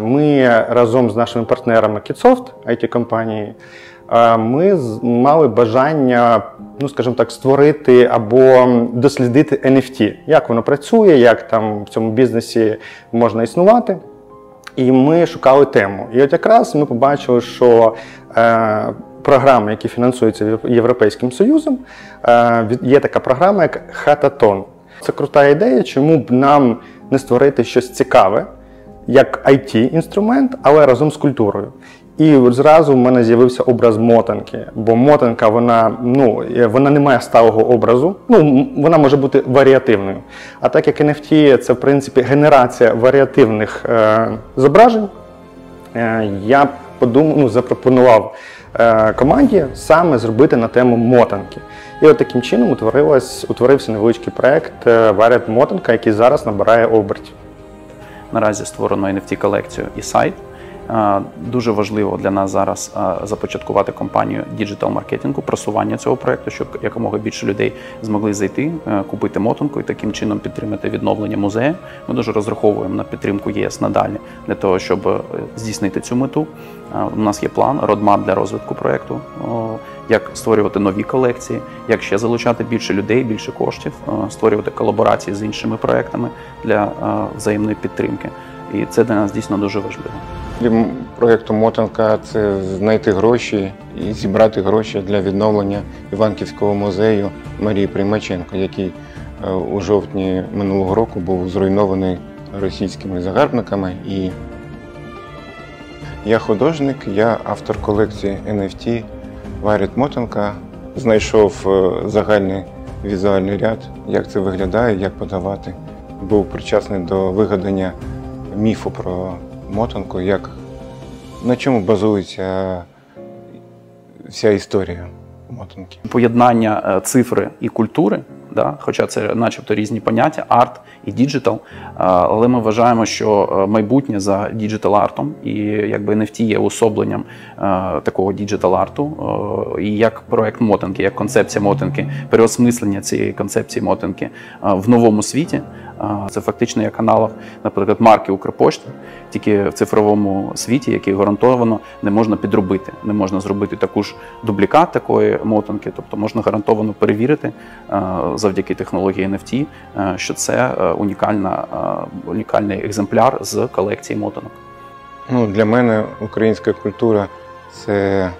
Ми разом з нашими партнерами Kitsoft, it компанії ми мали бажання, ну скажімо так, створити або дослідити NFT, як воно працює, як там в цьому бізнесі можна існувати. І ми шукали тему. І от якраз ми побачили, що е, програми, які фінансуються Європейським Союзом, е, є така програма, як Хататон. Це крута ідея, чому б нам не створити щось цікаве, як IT-інструмент, але разом з культурою. І зразу в мене з'явився образ мотанки, бо мотанка вона, ну, е, вона не має сталого образу, ну, вона може бути варіативною. А так як NFT це в принципі генерація варіативних е, зображень, е, я подумав, ну, запропонував е, команді саме зробити на тему мотанки. І от таким чином утворилась, утворився невеличкий проект е, Варіат Мотанка, який зараз набирає обертів. Наразі створено NFT колекцію і сайт. Дуже важливо для нас зараз започаткувати кампанію digital маркетингу, просування цього проекту, щоб якомога більше людей змогли зайти, е, купити мотанку і таким чином підтримати відновлення музею. Ми дуже розраховуємо на підтримку ЄС надалі для того, щоб е, здійснити цю мету. У нас є план, roadmap для розвитку проекту, як створювати нові колекції, як ще залучати більше людей, більше коштів, створювати колаборації з іншими проектами для е, взаємної підтримки. І це для нас дійсно дуже важливо. Проєкту Мотанка це знайти гроші і зібрати гроші для відновлення Іванківського музею Марії Примаченко, який е, у жовтні минулого року був зруйнований російськими загарбниками. І я художник, я автор колекції NFT Варіт Мотанка. Знайшов е, загальний візуальний ряд, як це виглядає, як подавати. Був причасний до вигадання міфу про мотанку, як на чому базується вся історія мотанки. Поєднання е, цифри і культури, да, хоча це начебто різні поняття, арт і digital. е, Але ми вважаємо, що е, майбутнє за digital артом, і якби NFT є уособленням е, такого digital арту. І як проект мотанки, як концепція мотанки, переосмислення цієї концепції мотанки в новому світі. Це фактично як аналог, наприклад, марки Укрпошти, тільки в цифровому світі, який гарантовано не можна підробити. Не можна зробити таку ж дублікат такої мотанки, тобто можна гарантовано перевірити е, завдяки технології NFT, е, що це е, унікальна, унікальний екземпляр з колекції мотанок. Ну, для мене українська культура це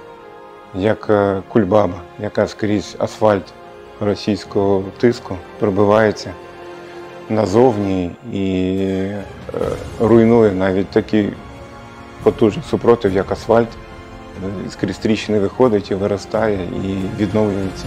як кульбаба, яка скрізь асфальт російського тиску пробивається назовні і е, руйнує навіть такий потужний супротив, як асфальт. Е, Скрізь тріщини виходить і виростає і відновлюється.